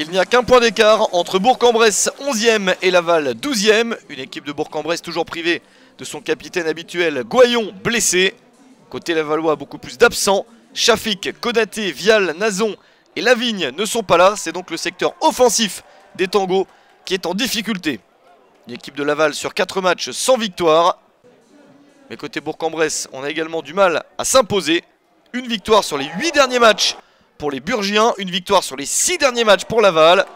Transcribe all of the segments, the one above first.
Il n'y a qu'un point d'écart entre Bourg-en-Bresse 11e et Laval 12e. Une équipe de Bourg-en-Bresse toujours privée de son capitaine habituel Goyon blessé. Côté Lavallois, beaucoup plus d'absents. Chafik, Kodaté, Vial, Nazon et Lavigne ne sont pas là. C'est donc le secteur offensif des tangos qui est en difficulté. L'équipe de Laval sur 4 matchs sans victoire. Mais côté Bourg-en-Bresse, on a également du mal à s'imposer. Une victoire sur les 8 derniers matchs pour les Burgiens. Une victoire sur les 6 derniers matchs pour Laval.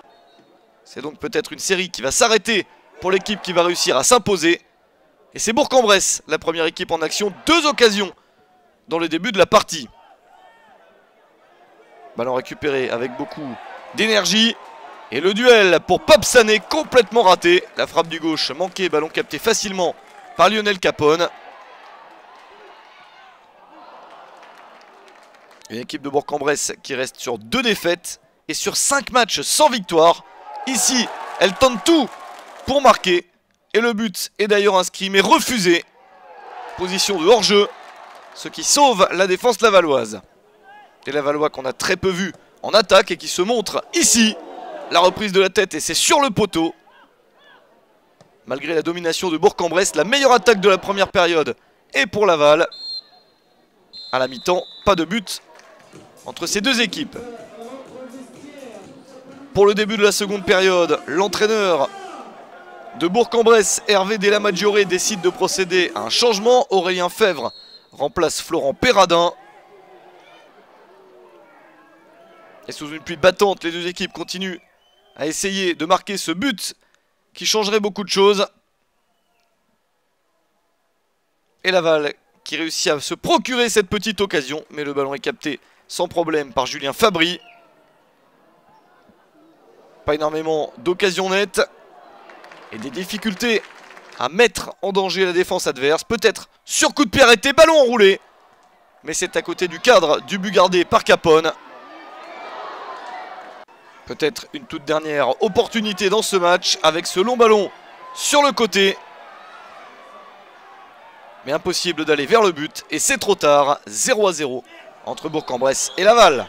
C'est donc peut-être une série qui va s'arrêter pour l'équipe qui va réussir à s'imposer. Et c'est Bourg-en-Bresse, la première équipe en action. Deux occasions dans le début de la partie. Ballon récupéré avec beaucoup d'énergie. Et le duel pour Papsané complètement raté. La frappe du gauche manquée, ballon capté facilement par Lionel Capone. Une équipe de Bourg-en-Bresse qui reste sur deux défaites et sur cinq matchs sans victoire. Ici, elle tente tout pour marquer. Et le but est d'ailleurs inscrit mais refusé. Position de hors-jeu. Ce qui sauve la défense lavalloise. Et Lavallois qu'on a très peu vu en attaque et qui se montre ici. La reprise de la tête et c'est sur le poteau. Malgré la domination de Bourg-en-Bresse, la meilleure attaque de la première période est pour Laval. À la mi-temps, pas de but entre ces deux équipes. Pour le début de la seconde période, l'entraîneur de Bourg-en-Bresse, Hervé Delamaggiore, décide de procéder à un changement. Aurélien Fèvre remplace Florent Perradin. Et sous une pluie battante, les deux équipes continuent à essayer de marquer ce but qui changerait beaucoup de choses. Et Laval qui réussit à se procurer cette petite occasion, mais le ballon est capté sans problème par Julien Fabry. Pas énormément d'occasions nettes et des difficultés à mettre en danger la défense adverse. Peut-être sur coup de pied arrêté, ballon enroulé. Mais c'est à côté du cadre du but gardé par Capone. Peut-être une toute dernière opportunité dans ce match avec ce long ballon sur le côté. Mais impossible d'aller vers le but et c'est trop tard. 0 à 0 entre Bourg-en-Bresse et Laval.